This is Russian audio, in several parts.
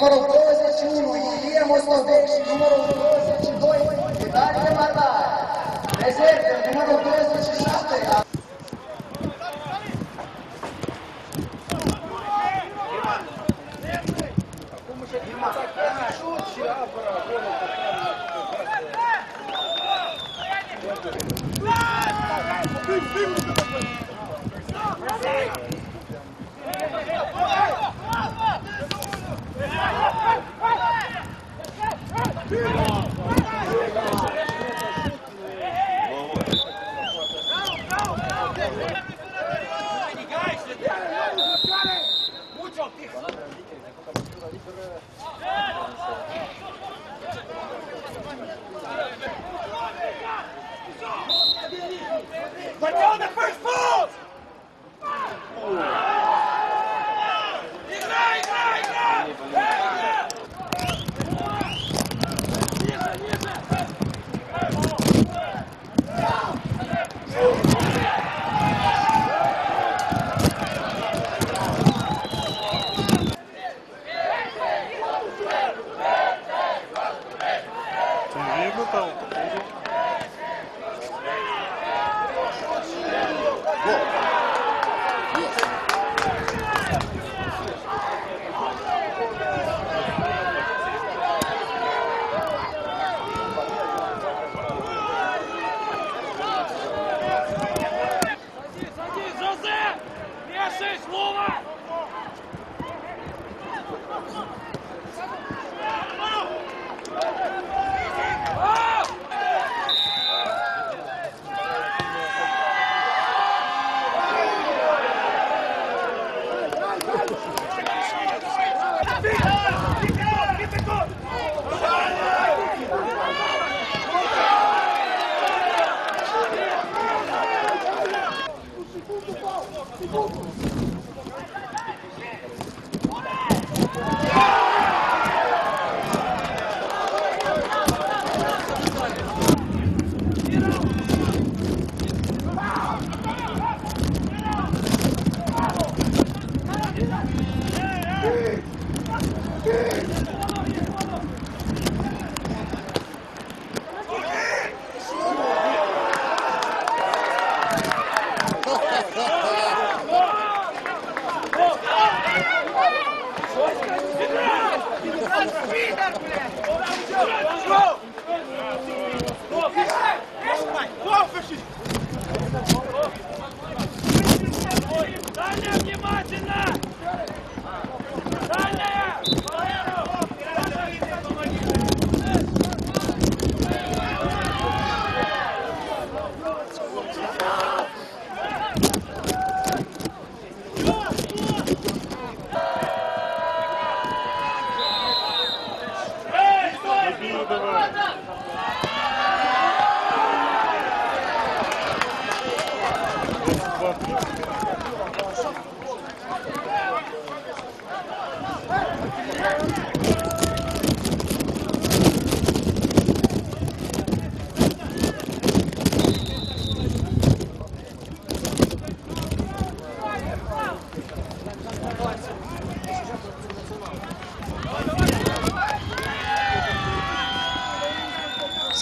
número 271, Ilia Moscovich, número 272, Idade Matar, Presente, número 274.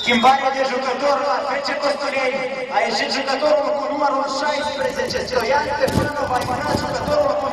Schimbarea de jucător la FC Costurei. A ieșit jucătorul cu numărul 16, Stoian Stefano, va intra jucătorul cu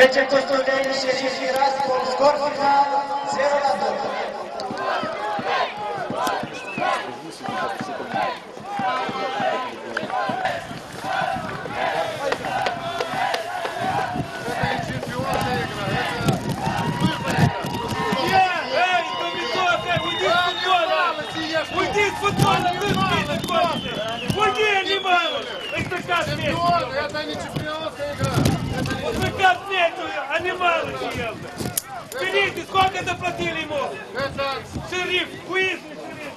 игра, это выборная игра. Эй, Томитока, уйди с футбола! Уйди с футбола, ты спина кончишь! Уйди, анималов! Это как Чемпион, это не чемпионская игра. Вот вы пять лет, анималы съел. Берите, сколько заплатили ему? Шериф, выясни, шериф.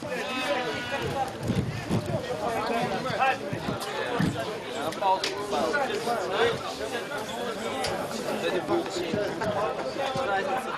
Разница